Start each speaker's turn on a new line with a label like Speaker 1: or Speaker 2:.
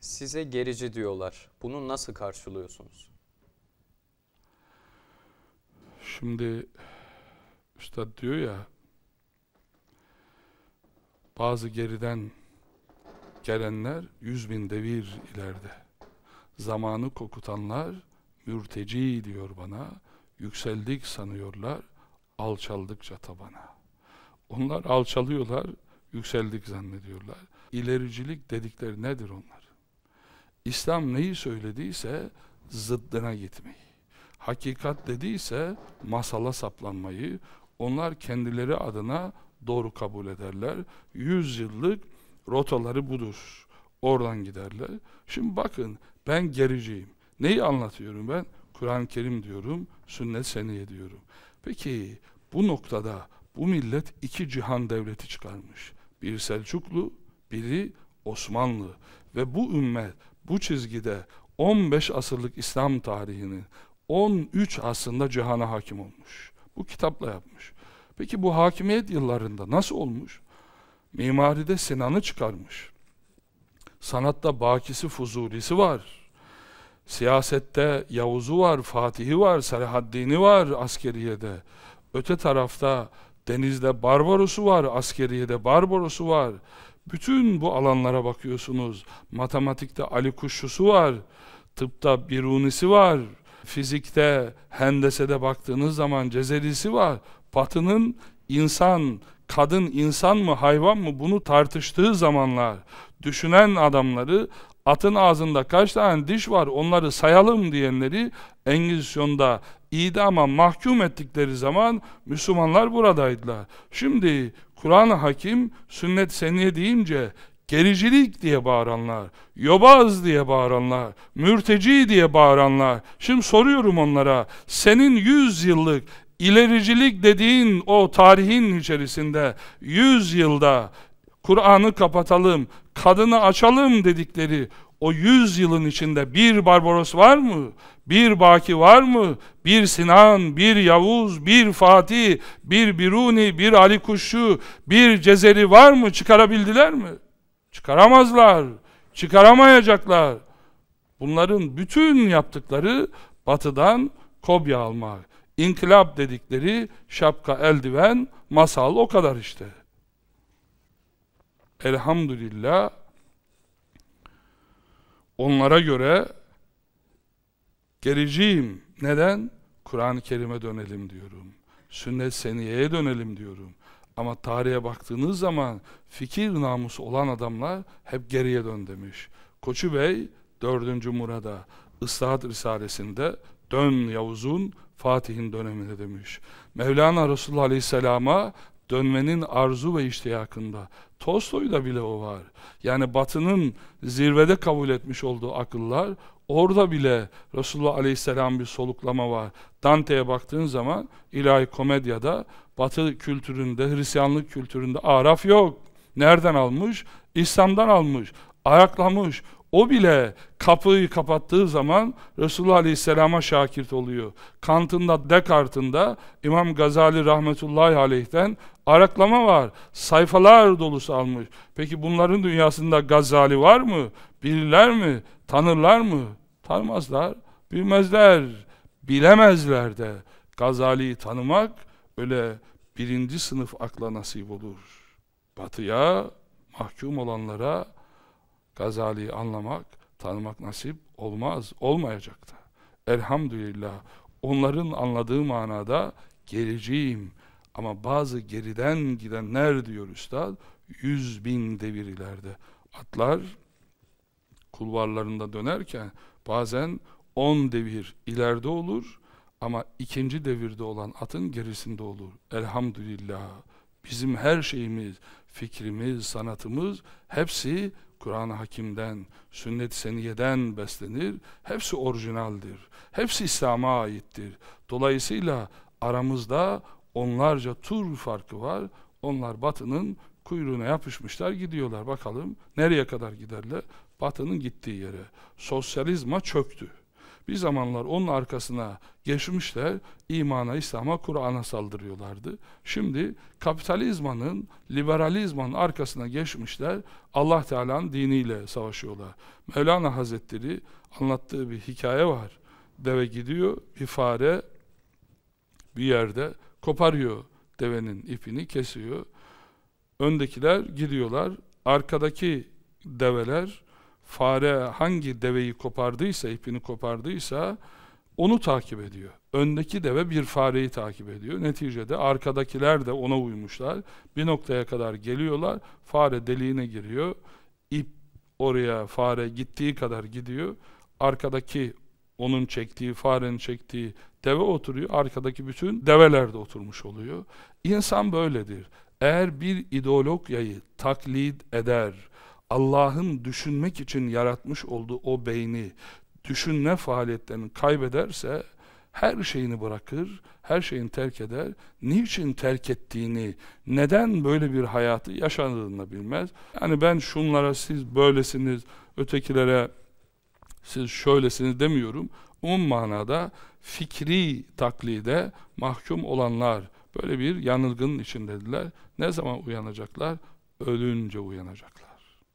Speaker 1: Size gerici diyorlar. Bunu nasıl karşılıyorsunuz?
Speaker 2: Şimdi Üstad diyor ya bazı geriden gelenler yüz bin devir ileride. Zamanı kokutanlar mürteci diyor bana. Yükseldik sanıyorlar. Alçaldıkça tabana. Onlar alçalıyorlar. Yükseldik zannediyorlar. İlericilik dedikleri nedir onlar? İslam neyi söylediyse zıddına gitmeyi. Hakikat dediyse masala saplanmayı, onlar kendileri adına doğru kabul ederler. Yüz yıllık rotaları budur. Oradan giderler. Şimdi bakın ben gericiyim. Neyi anlatıyorum ben? Kur'an-ı Kerim diyorum, sünnet seniye diyorum. Peki bu noktada bu millet iki cihan devleti çıkarmış. Bir Selçuklu, biri Osmanlı ve bu ümmet bu çizgide 15 asırlık İslam tarihinin 13 aslında cihana hakim olmuş. Bu kitapla yapmış. Peki bu hakimiyet yıllarında nasıl olmuş? Mimaride Sinan'ı çıkarmış. Sanatta Bakisi Fuzulisi var. Siyasette Yavuz'u var, Fatih'i var, Selahaddin'i var askeriyede. Öte tarafta denizde Barbaros'u var, askeriyede Barbaros'u var. Bütün bu alanlara bakıyorsunuz. Matematikte Ali Kuşçusu var, tıpta Birunisi var, fizikte, hendesede baktığınız zaman Cezerisi var. Batının insan, kadın insan mı hayvan mı bunu tartıştığı zamanlar düşünen adamları atın ağzında kaç tane diş var onları sayalım diyenleri Engizisyon'da idama mahkum ettikleri zaman Müslümanlar buradaydılar. Şimdi Kur'an-ı Hakim sünnet seniye deyince gericilik diye bağıranlar, yobaz diye bağıranlar, mürteci diye bağıranlar. Şimdi soruyorum onlara, senin yüz yıllık ilericilik dediğin o tarihin içerisinde yüz yılda Kur'an'ı kapatalım, kadını açalım dedikleri o yüz yılın içinde bir Barbaros var mı? Bir Baki var mı? Bir Sinan, bir Yavuz, bir Fatih, bir Biruni, bir Ali Kuşçu, bir Cezeri var mı? Çıkarabildiler mi? Çıkaramazlar. Çıkaramayacaklar. Bunların bütün yaptıkları batıdan kopya almak. İnkılap dedikleri şapka, eldiven, masal o kadar işte. Elhamdülillah onlara göre gericiyim. Neden? Kur'an-ı Kerim'e dönelim diyorum. Sünnet seniyeye dönelim diyorum. Ama tarihe baktığınız zaman fikir namusu olan adamlar hep geriye dön demiş. Koçu Bey 4. Murad'a Islahat Risalesi'nde dön Yavuz'un Fatih'in döneminde demiş. Mevlana Resulullah Aleyhisselam'a dönmenin arzu ve iştiyakında. Tolstoy'da bile o var. Yani batının zirvede kabul etmiş olduğu akıllar orada bile Resulullah Aleyhisselam bir soluklama var. Dante'ye baktığın zaman ilahi komedyada batı kültüründe, Hristiyanlık kültüründe araf yok. Nereden almış? İslam'dan almış. Ayaklamış. O bile kapıyı kapattığı zaman Resulullah Aleyhisselam'a şakirt oluyor. Kant'ında, Descartes'ında İmam Gazali rahmetullahi aleyhten araklama var. Sayfalar dolusu almış. Peki bunların dünyasında Gazali var mı? Bilirler mi? Tanırlar mı? Tanımazlar. Bilmezler. Bilemezler de. Gazali'yi tanımak öyle birinci sınıf akla nasip olur. Batıya mahkum olanlara Gazali'yi anlamak, tanımak nasip olmaz, olmayacak da. Elhamdülillah onların anladığı manada geleceğim. Ama bazı geriden gidenler diyor Üstad, yüz bin devir ileride. Atlar kulvarlarında dönerken bazen on devir ileride olur ama ikinci devirde olan atın gerisinde olur. Elhamdülillah. Bizim her şeyimiz, fikrimiz, sanatımız hepsi Kur'an-ı Hakim'den, sünnet-i seniyeden beslenir. Hepsi orijinaldir. Hepsi İslam'a aittir. Dolayısıyla aramızda onlarca tur farkı var. Onlar batının kuyruğuna yapışmışlar gidiyorlar. Bakalım nereye kadar giderler? Batının gittiği yere. Sosyalizma çöktü. Bir zamanlar onun arkasına geçmişler, imana, İslam'a, Kur'an'a saldırıyorlardı. Şimdi kapitalizmanın, liberalizmanın arkasına geçmişler, Allah Teala'nın diniyle savaşıyorlar. Mevlana Hazretleri anlattığı bir hikaye var. Deve gidiyor, bir fare bir yerde koparıyor devenin ipini, kesiyor. Öndekiler gidiyorlar, arkadaki develer fare hangi deveyi kopardıysa, ipini kopardıysa onu takip ediyor. Öndeki deve bir fareyi takip ediyor. Neticede arkadakiler de ona uymuşlar. Bir noktaya kadar geliyorlar. Fare deliğine giriyor. İp oraya fare gittiği kadar gidiyor. Arkadaki onun çektiği, farenin çektiği deve oturuyor. Arkadaki bütün develer de oturmuş oluyor. İnsan böyledir. Eğer bir ideologyayı taklit eder, Allah'ın düşünmek için yaratmış olduğu o beyni, düşünme faaliyetlerini kaybederse, her şeyini bırakır, her şeyini terk eder. Niçin terk ettiğini, neden böyle bir hayatı yaşadığını bilmez. Yani ben şunlara siz böylesiniz, ötekilere siz şöylesiniz demiyorum. Umum manada fikri taklide mahkum olanlar böyle bir yanılgının içindediler. Ne zaman uyanacaklar? Ölünce uyanacaklar.